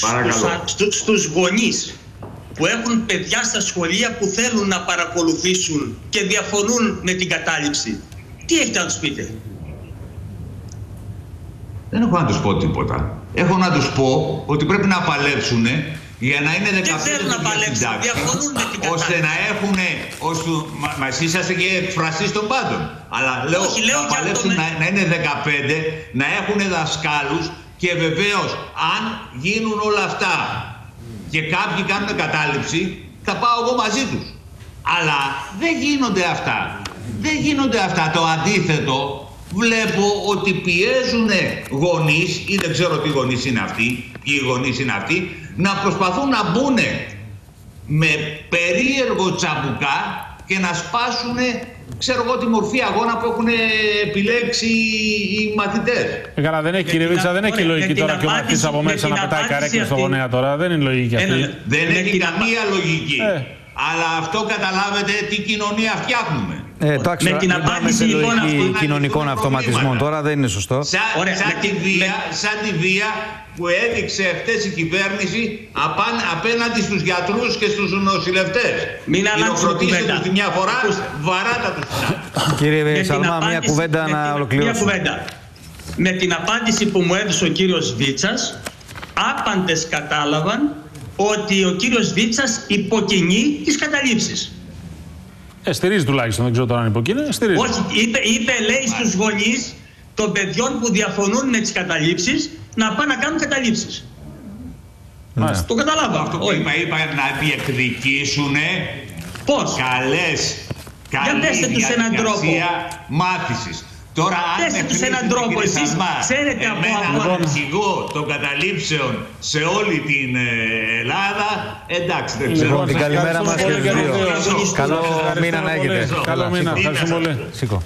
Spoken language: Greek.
Παρακαλώ. στους, στους γονείς που έχουν παιδιά στα σχολεία που θέλουν να παρακολουθήσουν και διαφωνούν με την κατάληψη. Τι έχετε να τους πείτε; Δεν έχω να τους πω τίποτα. Έχω να τους πω ότι πρέπει να παλέψουν για να είναι 15 Δεν θέλουν να δουλειές παλέψουν, στην τάξη, διαφωνούν με την ώστε κατάληψη. να έχουν. Ώστε, μα, μα εσείς είσαστε και εκφραστής των πάντων. Αλλά λέω, Όχι, λέω να για παλέψουν τον- να, να είναι 15, να έχουν δασκάλους και βεβαίως αν γίνουν όλα αυτά και κάποιοι κάνουν κατάληψη, θα πάω εγώ μαζί τους. Αλλά δεν γίνονται αυτά. Δεν γίνονται αυτά. Το αντίθετο βλέπω ότι πιέζουν γονείς ή δεν ξέρω τι γονείς είναι αυτοί, ποιοι γονείς είναι αυτοί, να προσπαθούν να μπουν με περίεργο τσαμπουκά και να σπάσουν ξέρω εγώ τη μορφή αγώνα που έχουν επιλέξει οι μαθητές. Ε, καλά, δεν έχει κύριε την Βίτσα, α- δεν έχει ωραία, λογική με την τώρα και ο μαθητής απάντηση- από με μέσα την να πετάει απάντηση καρέκλα στο αυτή- γονέα τώρα. Δεν είναι λογική Ένα αυτή. λεπτό. Δεν Με έχει την καμία λογική. Ε. Αλλά αυτό καταλάβετε τι κοινωνία φτιάχνουμε. Ε, εντάξει, Με τώρα, την μην πάμε απάντηση, σε λοιπόν, λογική αυτού- κοινωνικών να αυτοματισμών προβλήματα. τώρα, δεν είναι σωστό. Σαν, Ωραία, σαν, με- τη βία, με- σαν τη βία που έδειξε χτες η κυβέρνηση απάν, απέναντι στους γιατρούς και στους νοσηλευτές. Μην αλλάξουμε Χειροκροτήστε κουβέντα. τους τη μια φορά, Ακούστε. βαράτα τους την άλλη. Κύριε Με την Σαλμά, μια απάντηση- κουβέντα με να την- Μια ολοκληρώσουμε. κουβέντα. Με την απάντηση που μου έδωσε ο κύριος Βίτσας, άπαντες κατάλαβαν ότι ο κύριος Βίτσας υποκινεί τις καταλήψεις. Ε, στηρίζει τουλάχιστον, δεν ξέρω τώρα αν υποκίνε. Στηρίζει. Όχι, είπε, είπε λέει στους γονείς των παιδιών που διαφωνούν με τις καταλήψεις να πάνε να κάνουν καταλήψεις. Μάλιστα. Το καταλάβα Αυτό που Όχι. είπα, είπα να διεκδικήσουν Πώς; καλές, καλή πέστε τους έναν διαδικασία μάθησης. Τώρα αν Πέστε με τους έναν χρήσετε, τρόπο. κύριε Εσείς Σαλμά, ξέρετε από- εμένα από- να αρχηγό των καταλήψεων σε όλη την ε, Ελλάδα, εντάξει δεν ξέρω. Λοιπόν, την σας καλημέρα ευχαριστώ μας και πολύ τους για δύο. τους δύο. Καλό Ευχαριστώ μήνα να πολύ. έχετε. Καλό Καλά, μήνα. σήκω. Ευχαριστώ πολύ. Σήκω.